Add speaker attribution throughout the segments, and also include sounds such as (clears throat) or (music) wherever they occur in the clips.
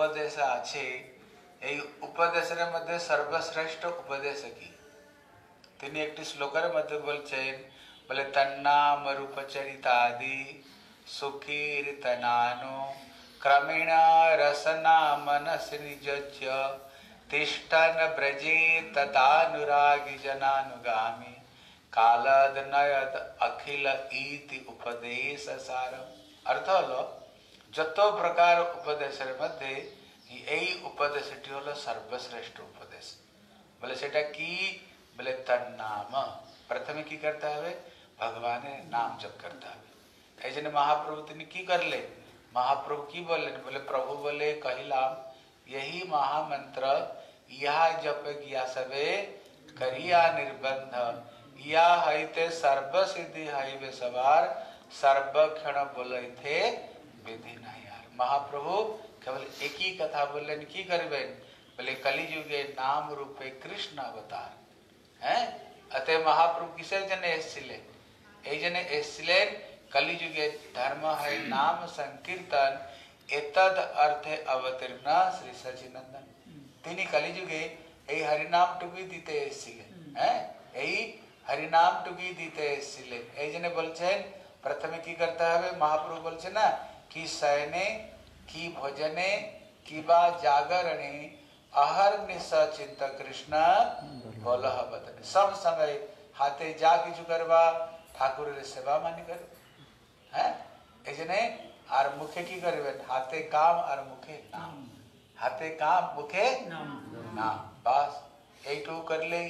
Speaker 1: উপদেশ আছে এই উপদেশের মধ্যে সর্বশ্রেষ্ঠ উপদেশ কি তিনি একটি শ্লোকের মধ্যে বলছেন বলে তন্নাম রূপচরিতাদি সুকীর্তনানো क्रमेण रसना मनस निजज्य तिष्ठन ब्रजे ततानुरागि जनानुगामी कालद नयद अखिल इति उपदेश सारम अर्थ हलो जो प्रकार उपदेश रे मध्य उपदेश सर्वश्रेष्ठ उपदेश बोले से बोले तम प्रथम की करता है भगवान नाम जप करता है ऐसे महाप्रभु तीन की कर ले महाप्रभु की बोले बोले प्रभु बोले कहिला यही महामंत्र यह जप किया सबे करिया निर्बंध या हईते सर्व सिद्धि हईबे सवार सर्व क्षण बोले थे विधि नहीं यार महाप्रभु केवल एक ही कथा बोले की करबे बोले कलि युगे नाम रूपे कृष्ण अवतार है अतः महाप्रभु किसे जने এসেছিলেন এই জন্য कलि युगे धर्म है नाम संकीर्तन एतद अर्थ अवतीर्ण श्री सचिनंदन তিনি কলি যুগে এই হরিনাম টুকি দিতে এসেছিলেন হ্যাঁ এই হরিনাম টুকি दीते এসেছিলেন এই জন্য বলছেন প্রথমে কি করতে হবে মহাপ্রভু বলছে की सैने की भोजने की बा जागरणी अहर निश चिंता कृष्ण बोल बदने सब समय हाथे जा किचु ठाकुर रे सेवा मानी कर आर मुखे की करवे हाथे काम आर मुखे नाम हाथे काम मुखे नाम नाम बस एक कर ले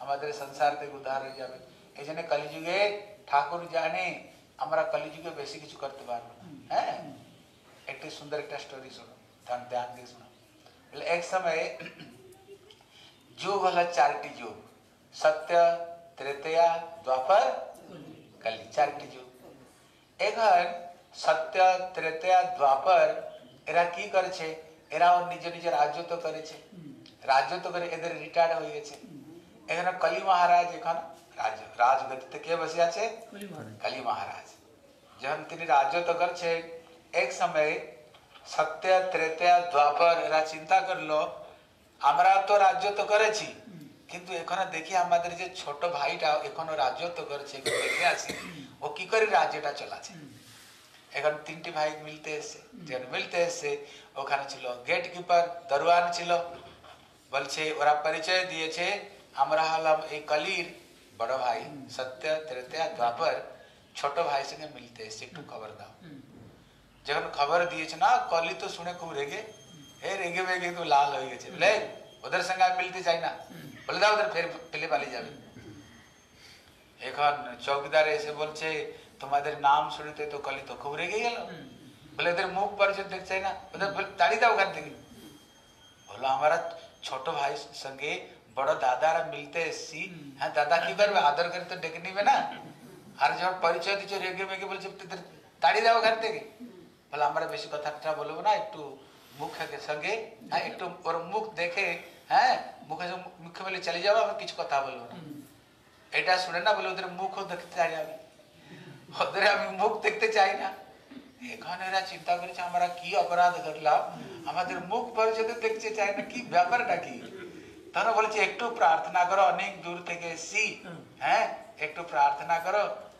Speaker 1: हमारे संसार ते गुदार रह जावे इसने कलिजुगे ठाकुर जाने हमारा कलिजुगे वैसे किचु करते बार है एक सुंदर एक स्टोरी सुनो ध्यान ध्यान के सुनो एक समय (clears throat) जो वाला चार्टी योग सत्य त्रेतया द्वापर कली चार्टी योग एघर सत्य त्रेतया द्वापर एरा की करे छे एरा और निज निज राज्य तो करे छे राज्य तो करे इधर रिटायर्ड हो गए छे এখানে কলি মহারাজ এখন রাজ রাজ গতিতে কে বসে আছে কলি মহারাজ যখন তিনি રાજ્ય તો કર છે એક સમયે સત્ય ત્રેતયા এরা চিন্তা করলো আমরা তো রাজ্য তো করেছি কিন্তু এখন দেখি আমাদের যে ছোট ভাইটা এখনো রাজ্য তো করছে দেখে আসি ও কি করে রাজ্যটা চলাছে এখন তিনটি ভাই মিলতে এসে যখন মিলতে এসে ওখানে ছিল গেট কিপার দরওয়ান ছিল বলছে ওরা পরিচয় দিয়েছে আমরা হলাম এই কলির বড় ভাই সত্য ত্রেতয়া দ্বাপর ছোট ভাই সঙ্গে মিলতে এসে একটু খবর দাও যখন খবর দিয়েছে না কলি তো শুনে খুব রেগে হে রেগে বেগে তো লাল হয়ে গেছে বলে ওদের সঙ্গে আমি মিলতে চাই না বলে দাও ওদের ফের ফেলে পালিয়ে যাবে এখন চৌকিদার এসে বলছে তোমাদের নাম শুনতে তো কলি তো খুব রেগে গেল বলে এদের মুখ পরিচয় দেখতে চাই না ওদের তাড়িয়ে দাও ওখান থেকে বলো আমরা ছোট ভাই সঙ্গে বড় দাদারা মিলতে এসছি হ্যাঁ দাদা কি করবে আদর করে তো ডেকে নিবে না আর যখন পরিচয় দিচ্ছ রেগে মেগে বলছে তাড়িয়ে দেবো ঘর থেকে বলে আমরা বেশি কথাটা বলবো না একটু মুখের সঙ্গে হ্যাঁ একটু ওর মুখ দেখে হ্যাঁ মুখে মুখে বলে চলে যাবো আমরা কিছু কথা বলবো না এটা শুনে না বলে ওদের মুখও দেখতে চাই আমি ওদের আমি মুখ দেখতে চাই না এখন এরা চিন্তা করেছে আমরা কি অপরাধ করলাম আমাদের মুখ পরিচয় দেখতে চাই না কি ব্যাপারটা কি তারা বলছে একটু প্রার্থনা করো অনেক দূর থেকে এসছি হ্যাঁ একটু প্রার্থনা করো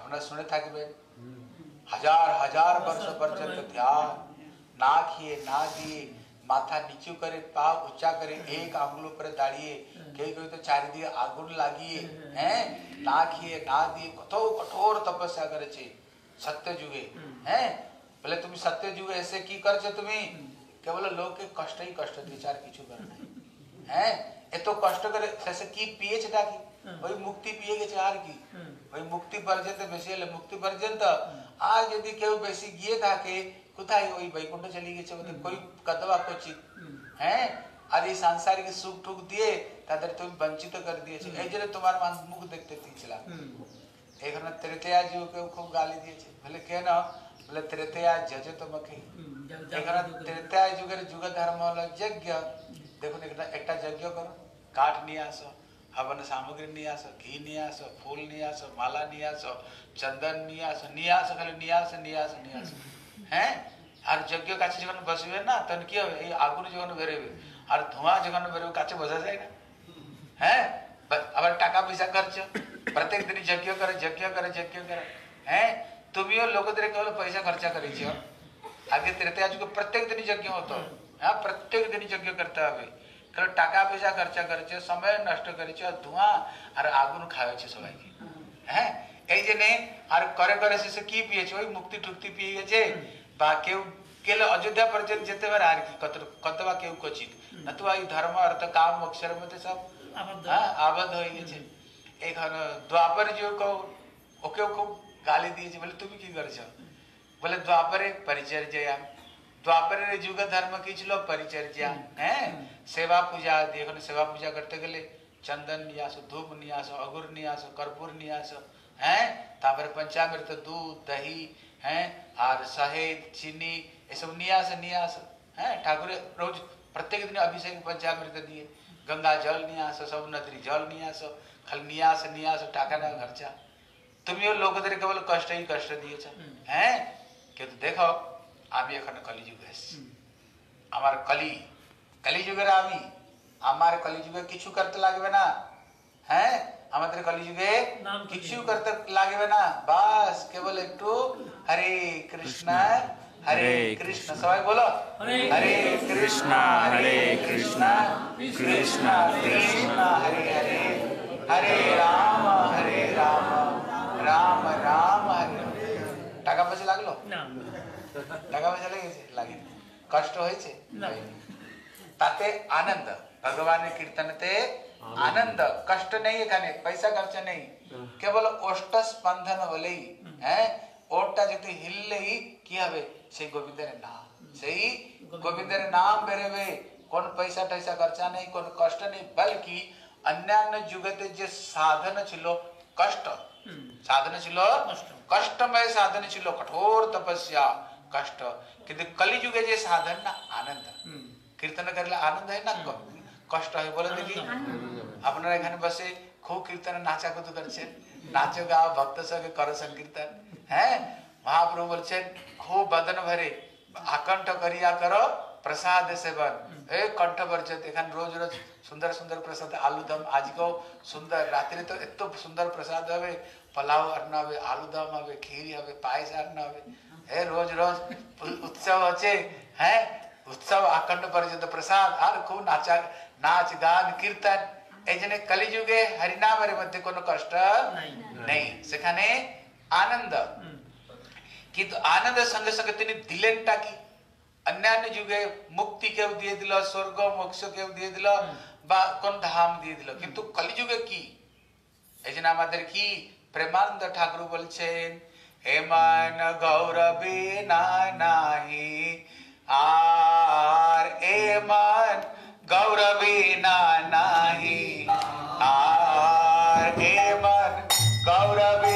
Speaker 1: अपना सुने था कि बहन हजार हजार वर्ष पर्यंत ध्यान ना किए ना दिए માથા નીચું કરે પા ઊંચા કરે એક આંગલ ઉપર દાঁড়িয়ে કે કોઈ તો ચારિદી આંગુલ લાગીએ હે નાખીએ ના દી કઠોર કઠોર તપસ્યા કરે છે સત્ય જુગે હે ભલે તુમ સત્ય જુગે એસે કી કર છે તુમે કેવલ લોક કે કષ્ટ હી કષ્ટ વિચાર કિછુ કર હે એ તો કષ્ટ કરે એસે કી પીએ છે તાકી ઓય મુક્તિ પીએ કે ચાર કી ওই মুক্তি পর্যন্ত বেশিলে মুক্তি পর্যন্ত আর যদি কেউ বেশি গিয়ে থাকে কোথায় ওই বৈকুণ্ঠ চলে গেছে ওদের কই কতবা কচিত হ্যাঁ আর এই সাংসারিক সুখ টুক দিয়ে তাদের তুমি বঞ্চিত করে দিয়েছো এই জন্য তোমার মুখ দেখতে দিয়েছিলাম এখানে ত্রেতেয়া জিও কেউ খুব গালি দিয়েছে বলে কেন বলে ত্রেতেয়া যজ তোমাকে এখানে ত্রেতেয়া যুগের যুগ ধর্ম হলো যজ্ঞ দেখুন একটা একটা যজ্ঞ করো কাঠ নিয়ে আসো हवन सामग्री नियास घी नियास फूल आस माला नहीं आस चंदन नियास नियास खाली नियास नियास नियास है हर यज्ञ का जीवन बस हुए ना तन किया हुए आगुन जीवन भरे हुए हर धुआं जीवन भरे हुए काचे बजा जाएगा है अब टाका पैसा खर्च प्रत्येक दिन यज्ञ कर यज्ञ कर यज्ञ कर है तुम ये लोग तेरे केवल पैसा खर्चा कर आगे तेरे तेज को प्रत्येक दिन यज्ञ होता है हाँ, प्रत्येक दिन यज्ञ करता है अभी কারণ টাকা পয়সা খরচা করেছে সময় নষ্ট করেছে আর ধোঁয়া আর আগুন খাওয়াচ্ছে সবাইকে হ্যাঁ এই জন্যে আর করে করে শেষে কি পেয়েছে ওই মুক্তি টুক্তি পেয়ে গেছে বা কেউ গেলে অযোধ্যা পর্যন্ত যেতে পারে আর কি কত কত বা কেউ কচিত নতুবা এই ধর্ম অর্থ কাম মোক্ষের মধ্যে সব আবদ্ধ হয়ে গেছে এখানে দ্বাপর যে কেউ ওকেও খুব গালি দিয়েছে বলে তুমি কি করেছ বলে দ্বাপরে পরিচর্যা দ্বাপরের যুগ ধর্ম কি ছিল পরিচর্যা হ্যাঁ सेवा पूजा आदि सेवा पूजा करते गले चंदन नहीं आसो धूप नहीं आसो अगुर नहीं कर्पूर नहीं आसो हैं तापर पंचामृत दूध दही हैं और शहद चीनी ये सब नहीं नियास नहीं आसो हैं ठाकुर रोज प्रत्येक दिन अभिषेक पंचामृत दिए गंगा जल नहीं आसो सब नदी जल नहीं आसो खाली नहीं आसो नहीं आसो ना खर्चा तुम ये लोग केवल कष्ट ही कष्ट दिए हम्म। हैं क्योंकि तो देखो আমি এখন हम्म। कली, এসছি আমার कली কলিযুগের আমি আমার কলিযুগে কিছু করতে লাগবে না হ্যাঁ আমাদের কলিযুগে কিছু করতে লাগবে না বাস কেবল একটু হরে কৃষ্ণ হরে কৃষ্ণ সবাই বলো হরে কৃষ্ণ হরে কৃষ্ণ কৃষ্ণ কৃষ্ণ হরে হরে হরে রাম হরে রাম রাম রাম হরে টাকা পয়সা লাগলো টাকা পয়সা লেগেছে লাগেনি কষ্ট হয়েছে ताते आनंद भगवान कीर्तन ते आनंद कष्ट नहीं है खाने पैसा खर्च नहीं हाँ। केवल ओष्ट स्पंदन होले हम्म। है ओटा जति हिलले ही किया वे से गोविंदर नाम से गोविंदर नाम बेरे वे कौन पैसा टैसा खर्चा नहीं कौन कष्ट नहीं बल्कि अन्यान्य जुगत जे साधन छिलो कष्ट हम्म। साधन छिलो कष्टमय साधन छिलो कठोर तपस्या कष्ट किंतु कलि जुगे जे साधन ना आनंद हम्म। कीर्तन कर आनंद है ना कष्ट হয় বলে দেখি আপনারা এখানে বসে খুব কীর্তনে নাচাকুদু করছেন নাচো গাও ভক্ত সঙ্গে করো সংকীর্তন হ্যাঁ মহাপ্রভু বলছেন খুব বদন ভরে আকণ্ঠ করিয়া प्रसाद सेवन ए कंठ भर एखान रोज रोज सुंदर सुंदर प्रसाद आलू दम आज को सुंदर रात्रि तो तो सुंदर प्रसाद हे पलाव अन्न हे आलू दम खीर हे पायस अन्न हे ए रोज रोज उत्सव अच्छे हैं उत्सव अखंड पर्यंत प्रसाद अर्घ नाचा नाच गान कीर्तन এই জন্য কলিযুগে হরিনামের মধ্যে কোনো কষ্ট নেই সেখানে আনন্দ কিন্তু আনন্দের সঙ্গে সঙ্গে তিনি দিলেনটা কি অন্যান্য যুগে মুক্তি কেউ দিয়ে দিল স্বর্গ মোক্ষ কেউ দিয়ে দিল বা কোন ধাম দিয়ে দিল কিন্তু কলিযুগে কি এই জন্য আমাদের কি প্রেমানন্দ ঠাকুর বলছেন হেমান গৌরবে না নাহি आर ए मन गौरवी ना नाही आर ए मन गौरवी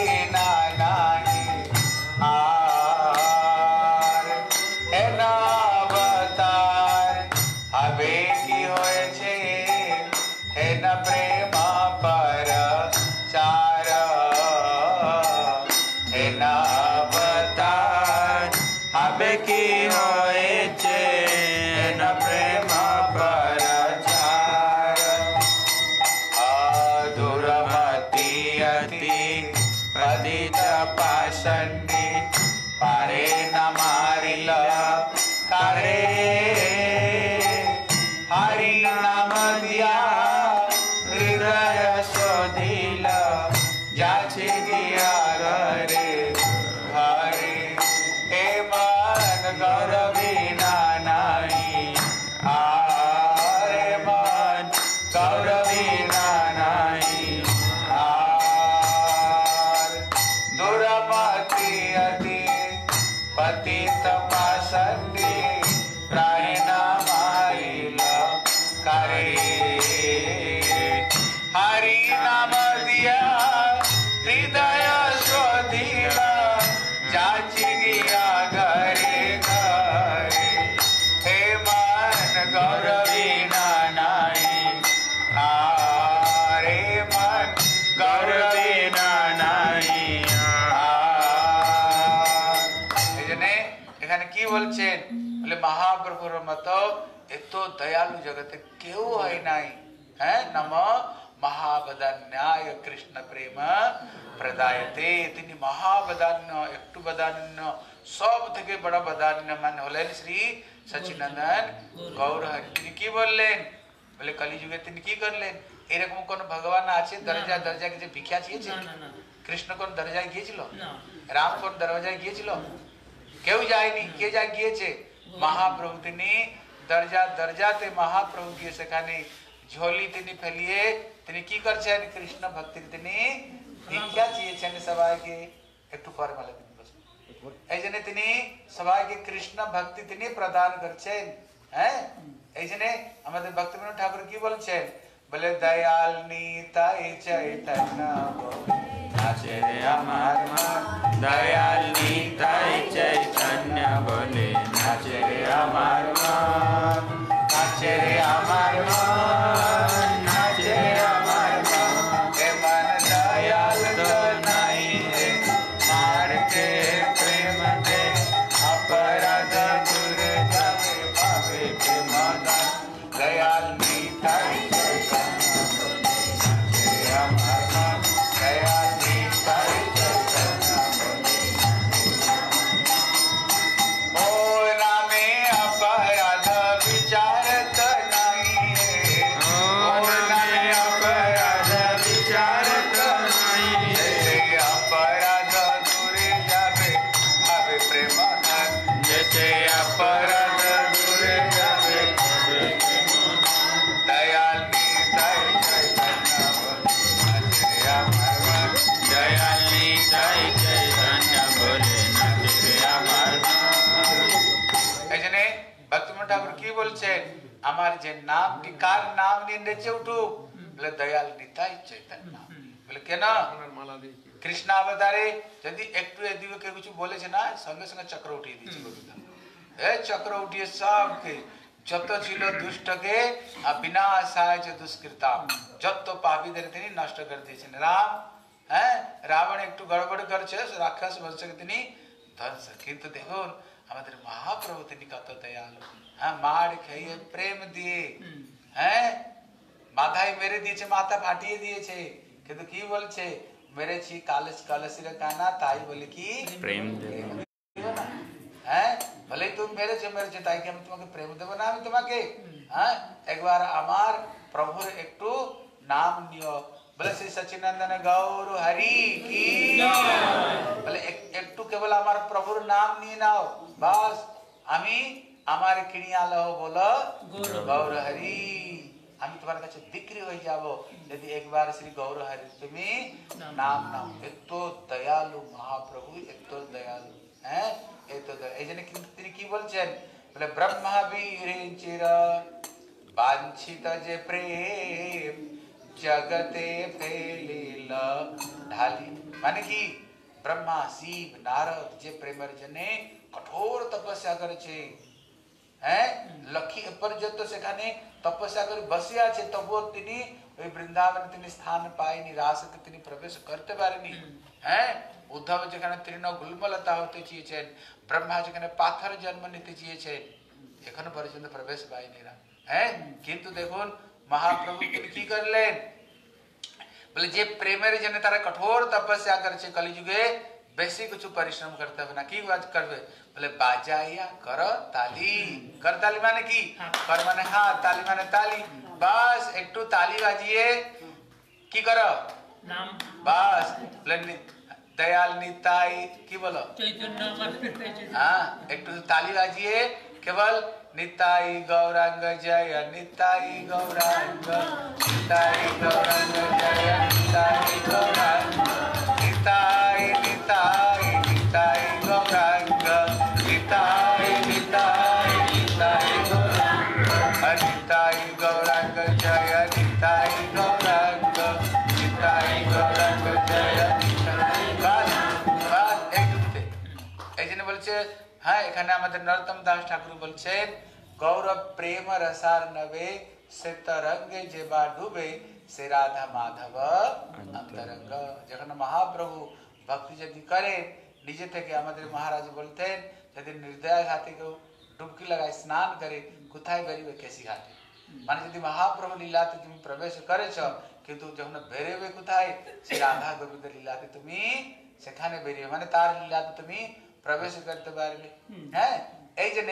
Speaker 1: દયાલુ જગતે કેવું હોય નાઈ હે નમ મહાબદાન્યાય કૃષ્ણ પ્રેમ પ્રદાયતે তিনি মহাবদান্য একটু বদান্য সব থেকে বড় বদান্য মানে হলেন শ্রী সচিনন্দন গৌরহরি তিনি কি বললেন বলে কলিযুগে তিনি কি করলেন এরকম কোন ভগবান আছে দরজা দরজা যে ভিক্ষা চেয়েছে কৃষ্ণ কোন দরজায় গিয়েছিল রাম কোন দরজায় গিয়েছিল কেউ যায়নি কে যা গিয়েছে মহাপ্রভু তিনি दर्जा दर्जा ते महाप्रभु के सेखाने झोली तिनी फैलिए तिनी की कर छे कृष्ण भक्ति तिनी भिक्षा चाहिए छे ने सभा के एक टू पर मले तिनी बस एजने तिनी सभा के कृष्ण भक्ति तिनी प्रदान कर छे हैं एजने हमारे भक्त मनो ठाकुर की बोल छे भले दयाल नीता चैतन्य बोले આશરે અમારમાં દયાલની થાય ચૈતન્ય બોલે આશરે અમારમાં આશરે અમારમાં છે નામ કે કાર નામ ની નીચે ઉઠું એટલે દયાલ નિતાય চৈতন্য নাম বলে কেন কৃষ্ণ অবতারে যদি একটু এদিকে কেউ কিছু বলেছে না সঙ্গে সঙ্গে চক্র উঠিয়ে দিচ্ছে গোবিন্দ এ চক্র উঠিয়ে সবকে যত ছিল দুষ্টকে বিনা সাহায্যে দুষ্কৃতাম যত পাপীদের তিনি নষ্ট করে দিয়েছেন রাম হ্যাঁ রাবণ একটু গড়বড় করছে রাক্ষস বংশকে তিনি ধ্বংস কিন্তু দেখুন আমাদের মহাপ্রভু তিনি কত দয়ালু হ্যাঁ মার খেয়ে প্রেম দিয়ে হ্যাঁ মাথায় মেরে দিয়েছে মাথা ফাটিয়ে দিয়েছে কিন্তু কি বলছে মেরেছি কালেজ কলসিরে কানা তাই বলে কি প্রেম হ্যাঁ বলে তুমি মেরেছো মেরেছো তাই কি আমি তোমাকে প্রেম দেবো না আমি তোমাকে হ্যাঁ একবার আমার প্রভুর একটু নাম নিও বলে শ্রী সচিনন্দন গৌর হরি কি বলে একটু কেবল আমার প্রভুর নাম নিয়ে নাও বাস আমি আমার কিনিয়া লহ বলো গৌর হরি আমি তোমার কাছে বিক্রি হয়ে যাব যদি একবার শ্রী গৌর হরি তুমি নাম নাম এত দয়ালু মহাপ্রভু এত দয়ালু হ্যাঁ এত এই জন্য কিন্তু তিনি কি বলছেন বলে ব্রহ্মবীর চির বাঞ্ছিত যে প্রেম জগতে ফেলিল ঢালি মানে কি ব্রহ্মা শিব নারদ যে প্রেমের জন্য কঠোর তপস্যা করেছে হ্যাঁ লক্ষ্মী পর্যন্ত সেখানে তপস্যা করে বসে আছে তবুও তিনি ওই বৃন্দাবনে তিনি স্থান পায়নি রাসকে তিনি প্রবেশ করতে পারেনি হ্যাঁ উদ্ধব যেখানে তৃণ গুলমলতা হতে চেয়েছেন ব্রহ্মা যেখানে পাথর জন্ম নিতে চেয়েছেন এখনো পর্যন্ত প্রবেশ পায়নি না হ্যাঁ কিন্তু দেখুন মহাপ্রভু তিনি কি করলেন বলে যে প্রেমের জন্য তারা কঠোর তপস্যা করেছে কলিযুগে বেশি কিছু পরিশ্রম করতে হবে না কি কাজ করবে বলে বাজাইয়া কর তালি কর তালি মানে কি কর মানে হাত তালি মানে তালি বাস একটু তালি বাজিয়ে কি কর বাস দয়াল নিতাই কি বলো হ্যাঁ একটু তালি বাজিয়ে কেবল নিতাই গৌরাঙ্গ জয় নিতাই গৌরাঙ্গ নিতাই গৌরাঙ্গ আমাদের নরতম দাস ঠাকুর বলছে গৌরব প্রেম রসার নবে সেতরঙ্গে জেবা ডুবে সি রাধা মাধব অন্ত রং যখন মহাপ্ৰভু ভক্তি যধি করে নিজ থেকে আমাদের মহারাজ বলতেন যদি নির্দায় ঘাটিকে ডুবকি লাগাই স্নান করে কোথায় গрюে কেসি ঘাটে মানে যদি মহাপ্ৰভু লীলাতে তুমি প্রবেশ করেছ কিন্তু তুমি বেরিও কোথায় সি রাধা গোবিন্দ লীলাতে তুমি সেখানে বেরিও মানে তার লীলাতে তুমি প্রবেশ করতে পারবে হ্যাঁ এই জন্য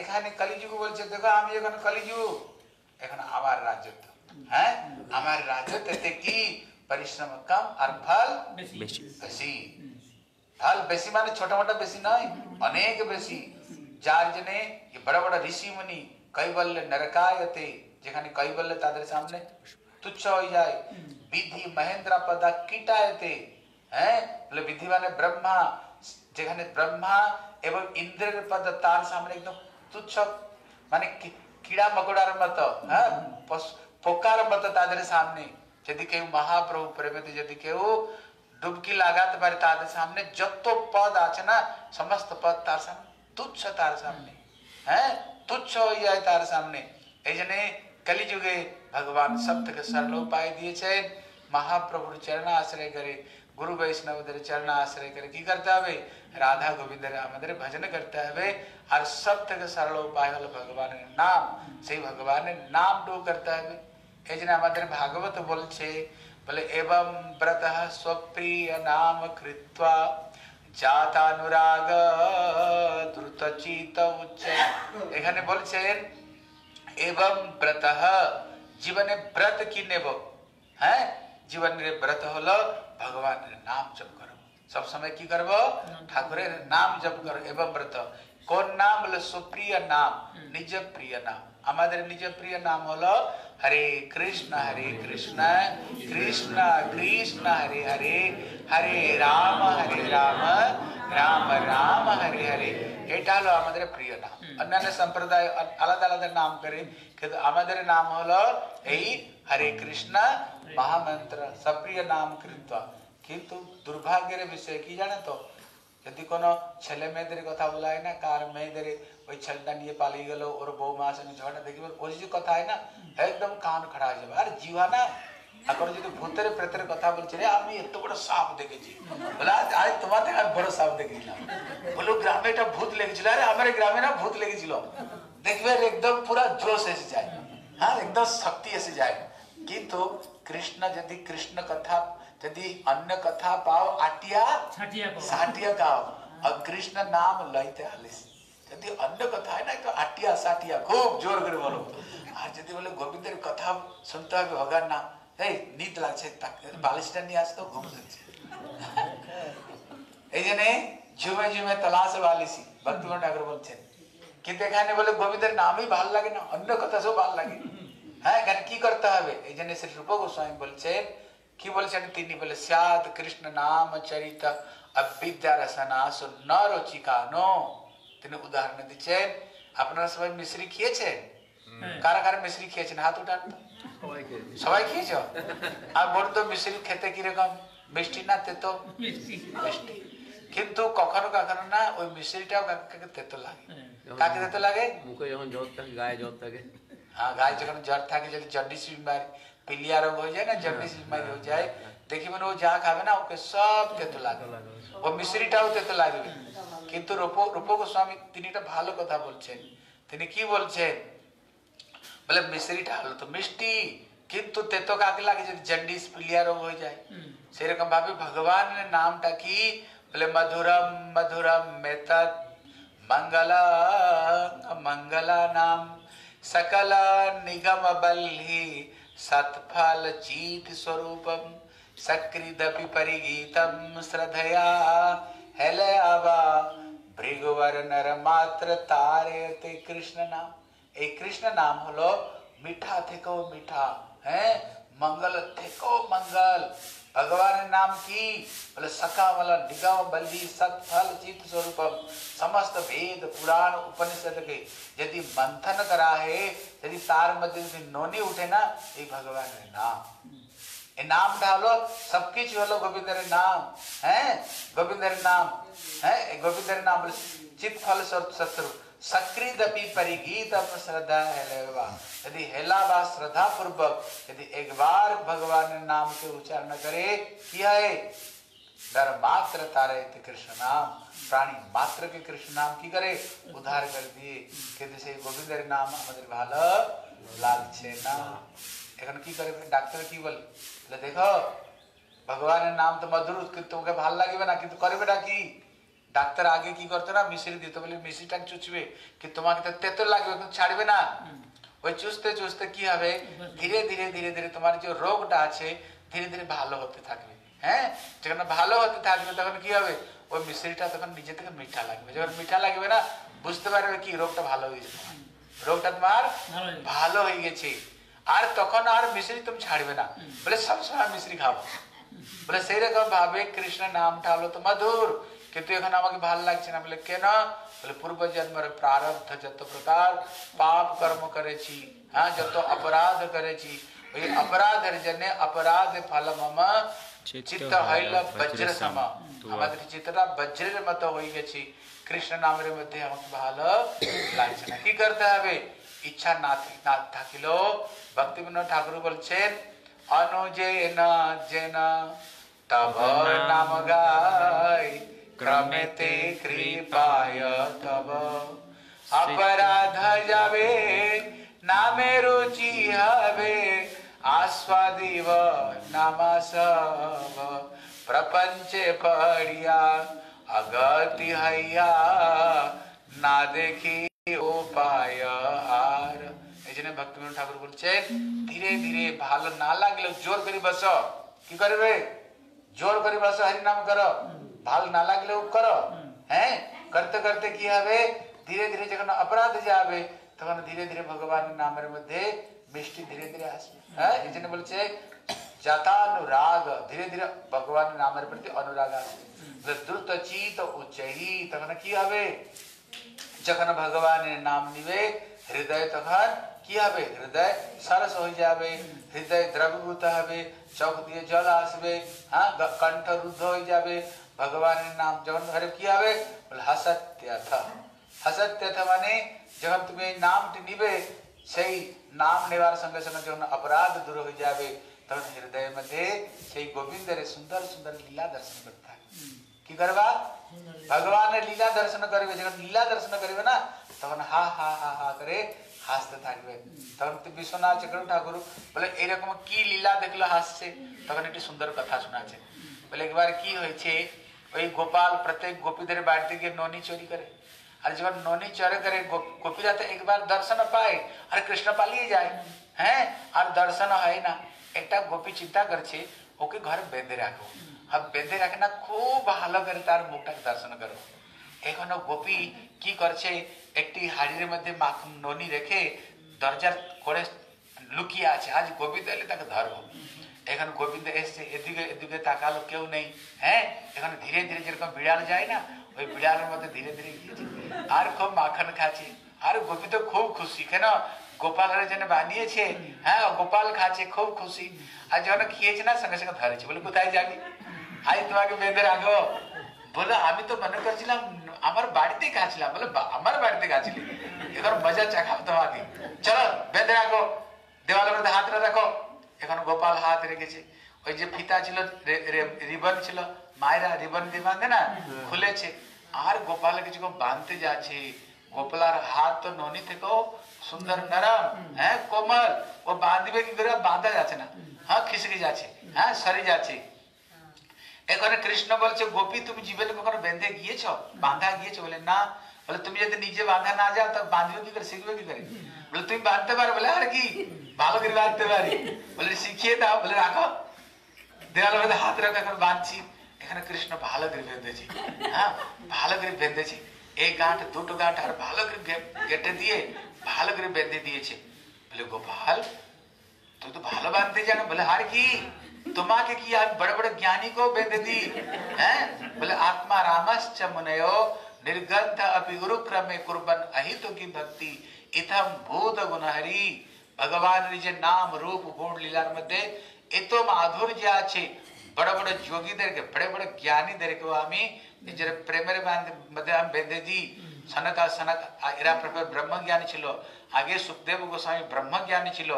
Speaker 1: এখানে কলিযুগ বলছে দেখো আমি এখন কলিযুগ এখন আমার রাজত্ব হ্যাঁ আমার রাজত্বতে কি পরিশ্রম কম আর ফল বেশি ফল বেশি মানে ছোট মোটা বেশি নয় অনেক বেশি যার জন্যে বড় বড় ঋষি মুনি কৈবল্য নরকায়তে যেখানে কৈবল্য তাদের সামনে তুচ্ছ হয়ে যায় বিধি মহেন্দ্রা পদা কীটায়তে হ্যাঁ বিধি মানে ব্রহ্মা যেখানে ব্রহ্মা এবং ইন্দ্রের পদ তার সামনে একদম তুচ্ছ মানে कीड़ा मकोड़ार मत हाँ पोकार मत तादर सामने यदि केहू महाप्रभु प्रेमित यदि केहू डुबकी लगा तुम्हारे तादर सामने जतो पद आचे ना समस्त पद तार सामने तुच्छ तार सामने है तुच्छ हो जाए तार सामने ऐसे कलि जुगे भगवान सप्त के सरल उपाय दिए छे महाप्रभु चरण आश्रय करे गुरु वैष्णव दर चरण आश्रय कर की करता है राधा गोविंद राम दर भजन करता है हर सब तक सरल उपाय वाले भगवान ने नाम से भगवान ने नाम डो करता है भाई एजने हमारे भागवत बोल छे बोले एवं व्रत स्वप्रिय नाम कृत्वा जाता জাতানুরাগ দ্রুতচিত উচ্চ এখানে বলছেন এবং ব্রত জীবনে ব্রত কি নেব হ্যাঁ जीवन रे व्रत होल भगवान रे नाम जप कर सब समय की करब ठाकुर नाम जप कर एवं व्रत कौन नाम बोले सुप्रिय नाम हम्म। निज प्रिय नाम আমাদের নিজ প্রিয় নাম হলো हरे कृष्ण হরে कृष्ण কৃষ্ণ কৃষ্ণ हरे হরে हरे राम, हरे राम রাম রাম হরে হরে এটা হলো আমাদের প্রিয় নাম অন্যান্য সম্প্রদায় আলাদা আলাদা নাম করে কিন্তু আমাদের নাম হলো এই হরে কৃষ্ণ মহামন্ত্র সপ্রিয় নাম কৃত কিন্তু দুর্ভাগ্যের বিষয় কি জানে তো যদি কোনো ছেলে মেয়েদের কথা বলা হয় না কার মেয়েদের ওই ছেলেটা নিয়ে পালিয়ে গেল ওর বৌমা সঙ্গে ঝগড়া দেখবে ওই যে কথা হয় না একদম কান খাড়া হয়ে যাবে আর জিহানা ଆପଣ ଯଦି ଭୂତରେ ପ୍ରେତରେ କଥା বলছিলে আমি এত বড় সাপ দেখেছি বলা আজ তোমার থেকে বড় সাপ দেখেছিলাম বলো গ্রামে এটা ভূত লেগেছিল আরে আমার গ্রামে না ভূত লেগেছিল দেখবে একদম পুরা জোশ এসে যায় হ্যাঁ একদম শক্তি এসে যায় কিন্তু কৃষ্ণ যদি কৃষ্ণ কথা যদি অন্য কথা পাও আটিয়া সাটিয়া গাও और कृष्ण नाम लैते हालिस यदि अन्य कथा है ना तो आटिया साटिया खूब जोर कर बोलो आज यदि बोले गोविंद कथा सुनता है भगवान नाम এই নিদ লাগছে বালিশটা নিয়ে আসতো ঘুম যাচ্ছে এই জন্যে ঝুমে ঝুমে তলাশ বালিশি ভক্তিমোহন ঠাকুর বলছেন কিন্তু এখানে বলে গোবিন্দের নামই ভাল লাগে না অন্য কথা সব ভাল লাগে হ্যাঁ এখানে কি করতে হবে এই জন্য শ্রী রূপ গোস্বামী বলছেন কি বলছেন তিনি বলে স্যাদ কৃষ্ণ নাম চরিত অবিদ্যা রসনা শূন্য রচিকানো তিনি উদাহরণ দিচ্ছেন আপনারা সবাই মিশ্রি খেয়েছেন কারা কারা মিশ্রি খেয়েছেন হাত উঠান তো সবাই খেয়েছ আর বলতো মিশ্রি খেতে কিরকম মিষ্টি না তেতো মিষ্টি কিন্তু কখনো কখনো না ওই মিশ্রিটাও কাকে তেতো লাগে হ্যাঁ। কাকে তেতো লাগে মুখে যখন জ্বর থাকে গায়ে জ্বর থাকে হ্যাঁ গায়ে যখন জ্বর থাকে যদি জন্ডিস বিমারি পিলিয়া রোগ হয়ে যায় না জন্ডিস বিমারি হয়ে যায় ও যা খাবে না ওকে সব তেতো লাগে ও মিশ্রিটাও তেতো লাগবে কিন্তু রূপ রূপ গোস্বামী তিনিটা ভালো কথা বলছেন তিনি কি বলছেন বলে মিষ্টি ঢাল তো মিষ্টি কিন্তু তেতো কাটি লাগে যদি জেডিস প্লেয়ার হয়ে যায় সেরকম ভাবে ভগবান نے নাম टाकी বলে মধুরা মধuram মেতৎ মঙ্গলা মঙ্গলা নাম सकला নিগম বলহি সতফল จิต স্বরূপম সকৃদপি পরিগীতম শ্রদ্ধয়া হেলাবা ব্রিগুবর্ণ নর মাত্র তারেতে কৃষ্ণনা এই কৃষ্ণ নাম হলো মিঠা থেকেও মিঠা হ্যাঁ मंगल थेको मंगल भगवान नाम की बोले सका वाला डिगाव बल्ली सत्फल चित स्वरूपम समस्त वेद पुराण उपनिषद के यदि मंथन करा है यदि तार मध्य यदि नोनी उठे ना ये भगवान ने नाम ये नाम डालो सब कुछ बोलो गोविंद रे नाम है गोविंद रे नाम है गोविंद रे नाम बोले चित फल स्वरूप शत्रु सक्रिय सकृदपि परिगीतम श्रद्धा हेलेवा यदि हेलावा श्रद्धा पूर्वक यदि एक बार भगवान नाम के उच्चारण करे किया है डर मात्र तारे कृष्ण नाम प्राणी मात्र के कृष्ण नाम की करे उधार कर दिए कहते से गोविंद नाम हमारे আমাদের ভালো লাগছে না की কি করে ডাক্তার কি বলে দেখো ভগবানের নাম তো মধুর কিন্তু তোমাকে ভাল লাগবে না কিন্তু করবে बेटा की ডাক্তার আগে কি করতো না মিশিয়ে দিত বলে মিশিটা চুচবে কি তোমাকে তো তেতো লাগবে ছাড়বে না ওই চুষতে চুষতে কি হবে ধীরে ধীরে ধীরে ধীরে তোমার যে রোগটা আছে ধীরে ধীরে ভালো হতে থাকবে হ্যাঁ যখন ভালো হতে থাকবে তখন কি হবে ওই মিশ্রিটা তখন নিজে থেকে মিঠা লাগবে যখন মিঠা লাগবে না বুঝতে পারবে কি রোগটা ভালো হয়ে গেছে রোগটা তোমার ভালো হয়ে গেছে আর তখন আর মিশ্রি তুমি ছাড়বে না বলে সবসময় মিশ্রি খাবো বলে সেই রকম ভাবে কৃষ্ণের নাম ঠালো তো মধুর কিন্তু এখানে আমাকে ভাল লাগছে না বলে কেন বলে পূর্ব পূর্বজন্মের প্রারব্ধ যত প্রকার পাপ কর্ম করেছি হ্যাঁ যত অপরাধ করেছি ওই অপরাধের জন্য অপরাধ ফল মম চিত্ত হইল বজ্র সম আমাদের চিত্তটা বজ্রের মতো হয়ে গেছি কৃষ্ণ নামের মধ্যে আমাকে ভালো লাগছে না কি করতে হবে ইচ্ছা না না থাকিলেও ভক্তিবিনোদ ঠাকুর বলছেন অনুজে না যে তব নাম গায় क्रमेते कृपाय तव अपराध जावे नामे रुचि हवे आस्वादिव नमसव प्रपंचे पड़िया अगति हैया ना देखी उपाय आर এজন্য ভক্তবিনোদ ঠাকুর বলছে ধীরে ধীরে ভালো না লাগলে জোর করে বসো কি করবে জোর করে বসো হরি নাম করো ভাল না লাগলেও করো হ্যাঁ করতে করতে কি হবে ধীরে ধীরে যখন অপরাধ যাবে তখন ধীরে ধীরে ভগবানের নামের মধ্যে মিষ্টি ধীরে ধীরে আসবে হ্যাঁ এই জন্য বলছে যথানুরাগ ধীরে ধীরে ভগবানের নামের প্রতি অনুরাগ আসবে দ্রুত চিত উচ্চই তখন কি হবে যখন ভগবানের নাম নিবে হৃদয় তখন কি হবে হৃদয় সরস হয়ে যাবে হৃদয় দ্রবীভূত হবে চোখ দিয়ে জল আসবে হ্যাঁ কণ্ঠ রুদ্ধ হয়ে যাবে भगवान ने नाम जवन हर की आवे बोले हसत्य था हसत्य था माने जब तुम्हें नाम निबे सही नाम निवार संगे संगे जवन अपराध दूर हो जावे तब हृदय मध्य सही गोविंद रे सुंदर सुंदर लीला दर्शन करता है की करवा भगवान ने लीला दर्शन करे जब लीला दर्शन करे ना तब हा हा हा हा करे হাসতে থাকবেন তখন তো বিশ্বনাথ চক্র ঠাকুর বলে এরকম কি লীলা দেখলো হাসছে তখন একটি সুন্দর কথা শোনাচ্ছে বলে একবার কি হয়েছে वही गोपाल प्रत्येक गोपी धरे बैठते कि नोनी चोरी करे अरे जब नोनी चोरे करे गोपी जाते एक बार दर्शन पाए अरे कृष्ण पाली जाए हैं और दर्शन है ना एक गोपी चिंता कर छे ओके घर बेंदे रखो अब बेंदे रखना खूब भालो कर तार दर्शन करो एक नो गोपी की कर छे एक टी हाड़ी मध्य माखन नोनी रखे दर्जर कोड़े लुकिया आज गोपी दिल तो तक धर्म এখন গোবিন্দ এসছে এদিকে এদিকে তাকালো কেউ নেই হ্যাঁ এখন ধীরে ধীরে যেরকম বিড়াল যায় না ওই বিড়ালের মধ্যে ধীরে ধীরে গিয়েছে আর খুব মাখন খাচ্ছে আর গোবিন্দ খুব খুশি কেন গোপালের জন্য বানিয়েছে হ্যাঁ গোপাল খাচ্ছে খুব খুশি আর যখন খেয়েছে না সঙ্গে সঙ্গে ধরেছে বলে কোথায় যাবি আই তোমাকে বেঁধে রাখো বলে আমি তো মনে করছিলাম আমার বাড়িতে খাচ্ছিলাম বলে আমার বাড়িতে খাচ্ছিলি এবার মজা চাখাও তোমাকে চলো বেঁধে রাখো দেওয়ালের মধ্যে হাতটা রাখো এখন গোপাল হাত রেখেছে ওই যে ফিতা ছিল রিবন ছিল মায়েরা রিবন দিয়ে বাঁধে না হ্যাঁ। খুলেছে আর গোপাল কিছু বাঁধতে যাচ্ছে গোপালার হাত তো ননি থেকেও সুন্দর নরম হ্যাঁ কোমল ও বাঁধবে কি করে বাঁধা যাচ্ছে না হ্যাঁ খিসকে যাচ্ছে হ্যাঁ সরে যাচ্ছে হ্যাঁ। এখানে কৃষ্ণ বলছে গোপী তুমি জীবনে কখনো বেঁধে গিয়েছ বাঁধা গিয়েছো বলে না बोले तुम यदि नीचे बांधा ना जाओ तब बांधे की कर सीखे की करे बोले तुम बांधते बार बोले हर की भालो की बांधते बारी बोले सीखिए ना बोले राखो देवाल में तो हाथ रखा कर बांधी एखने कृष्ण भालो की बेंदे जी हाँ भालो की बेंदे जी एक गांठ दो टो गांठ हर भालो की गेट दिए भालो की बेंदे दिए छे बोले गोपाल तो तो भालो बांधते जाना बोले हर की तुम तो आके किया बड़े बड़े ज्ञानी को बेंदे दी बोले आत्मा रामस्य मुनयो निर्गंध अपि गुरुक्रमे कुर्बन अहित की भक्ति इथम भूत गुणहरी भगवान जे नाम रूप गुण लीलार मध्य এত মাধুর্য আছে বড় বড় যোগীদেরকে বড় বড় জ্ঞানীদেরকে আমি নিজের প্রেমের মধ্যে আমি বেঁধে দিই সনকা সনক এরা প্রকার ব্রহ্মজ্ঞানী ছিল আগে সুখদেব গোস্বামী ব্রহ্মজ্ঞানী ছিল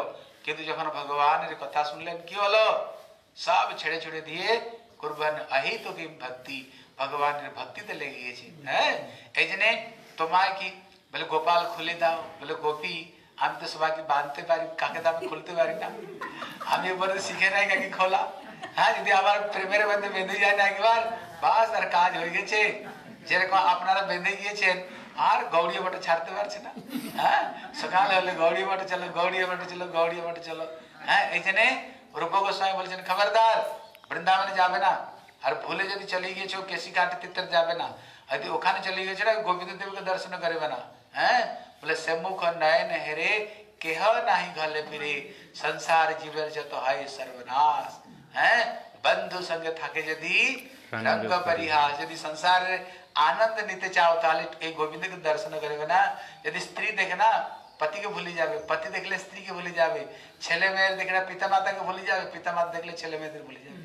Speaker 1: কিন্তু যখন ভগবানের কথা শুনলেন কি হলো সব ছেড়ে ছেড়ে দিয়ে কুরবান অহিত কি ভক্তি ভগবানের ভক্তিতে লেগে গেছি হ্যাঁ এই তোমায় কি বলে গোপাল খুলে দাও বলে গোপী আমি তো সবাইকে বাঁধতে পারি কাকে তো আমি খুলতে পারি না আমি ওপরে শিখে নাই কাকে খোলা হ্যাঁ যদি আমার প্রেমের মধ্যে বেঁধে যায় না একবার বাস আর কাজ হয়ে গেছে যেরকম আপনারা বেঁধে গিয়েছেন আর গৌড়ীয় মাঠে ছাড়তে পারছে না হ্যাঁ সকাল হলে গৌড়ীয় মাঠে চলো গৌড়ীয় মাঠে চলো গৌড়ীয় মাঠে চলো হ্যাঁ এই জন্য রূপ গোস্বামী বলছেন খবরদার বৃন্দাবনে যাবে না আর ভুলে যদি চলে গিয়েছো কেশিকাটি তিতর যাবে না যদি ওখানে চলে গিয়েছিল গোবিন্দ দেবকে দর্শন করবে না হ্যাঁ বলে সেমুখ নয়ন হেরে কেহ নাহি ঘলে ফিরে সংসার জীবের যত হয় সর্বনাশ হ্যাঁ বন্ধু সঙ্গে থাকে যদি রঙ্গ পরিহাস যদি সংসার আনন্দ নিতে চাও তাহলে এই গোবিন্দকে দর্শন করবে না যদি স্ত্রী দেখে না पति के भूली जावे पति देखले स्त्री के भूली जावे छेले मेयर देखना पिता माता के भूली जावे पिता माता देखले छेले मेयर भूली जावे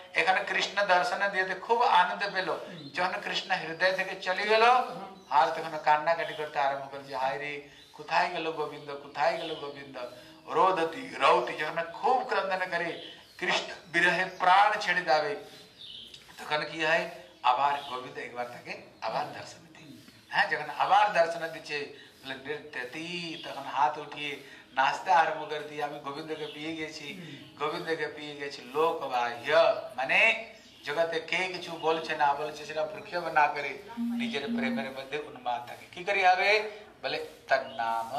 Speaker 1: এখানে কৃষ্ণ দর্শন দিয়ে খুব আনন্দ পেল যখন কৃষ্ণ হৃদয় থেকে চলে গেল আর তখন কান্নাকাটি করতে আরম্ভ করেছে হায়রে কোথায় গেল গোবিন্দ কোথায় গেল গোবিন্দ রোদতি রৌতি যখন খুব ক্রন্দন করে কৃষ্ণ বিরহে প্রাণ ছেড়ে যাবে তখন কি হয় আবার গোবিন্দ একবার তাকে আবার দর্শন দিই হ্যাঁ যখন আবার দর্শন দিচ্ছে বলে তখন হাত উঠিয়ে नाश्ता आरंभ कर दिया हमें गोविंद के पिए गे गोविंद के पिए गे लोक बाह्य माने जगत के किछु बोल छे ना बोल छे सेटा वृक्ष बना करे निजर प्रेम रे मध्य उन्माद थके की करी आवे भले तन नाम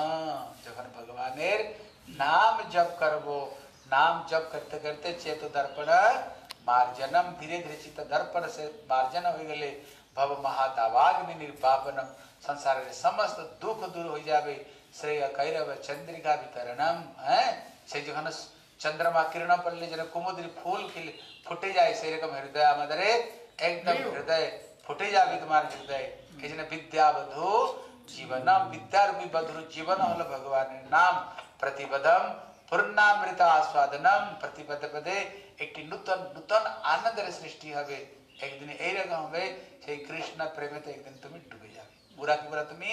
Speaker 1: जखन भगवानेर नाम जप करबो नाम जप करते करते चेत दर्पण मार्जनम धीरे धीरे चित्त दर्पण से मार्जन हो गए भव महातावाग्नि निर्पापनम संसार रे समस्त दुख दूर हो जाए সেই কাইরাবে চন্দ্রিকা বিতরনাম সেই যখন চন্দ্রা কিরণপল্লি জড় কোমোদ্রী ফুল ফুলতে যায় সেই রে হৃদয়ে আমার হৃদয়ে একদম হৃদয়ে ফুটে যায় আমার হৃদয়ে যেখানে বিদ্যা বধু জীবনাম বিদ্যারবি বধু জীবন হল ভগবানের নাম প্রতিপদম পূর্ণামৃত আস্বাদনাম প্রতিপদপদে একিনুতন নুতন আনন্দ রে সৃষ্টি হবে একদিন এই রে গা হবে সেই কৃষ্ণ প্রেমেতে একদিন তুমি ডুবে যাবে বুরা কিরা তুমি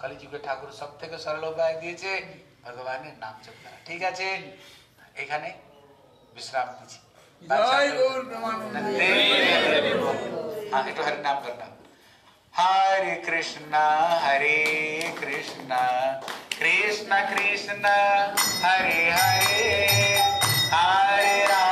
Speaker 1: कलिजी के ठाकुर सब सरल उपाय दिए भगवान नाम जब करा ठीक है विश्राम दीजिए हाँ एक हर नाम करना हरे कृष्णा हरे कृष्णा कृष्णा कृष्णा हरे हरे हरे राम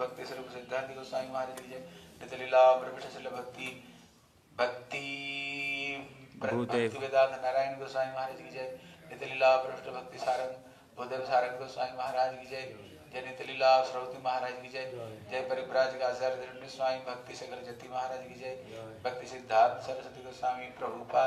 Speaker 1: भक्ति स्वरूप सिद्धांत गोस्वामी महाराज की जय नितलीला प्रभु शिल भक्ति भक्ति भक्ति वेदांत नारायण गोस्वामी महाराज की जय नित लीला प्रभु भक्ति सारंग भूदेव सारंग गोस्वामी महाराज की जय जय नित लीला सरस्वती महाराज की जय जय परिवराज गाजर स्वामी भक्ति शंकर जति महाराज की जय भक्ति सिद्धार्थ सरस्वती गोस्वामी प्रभुपाद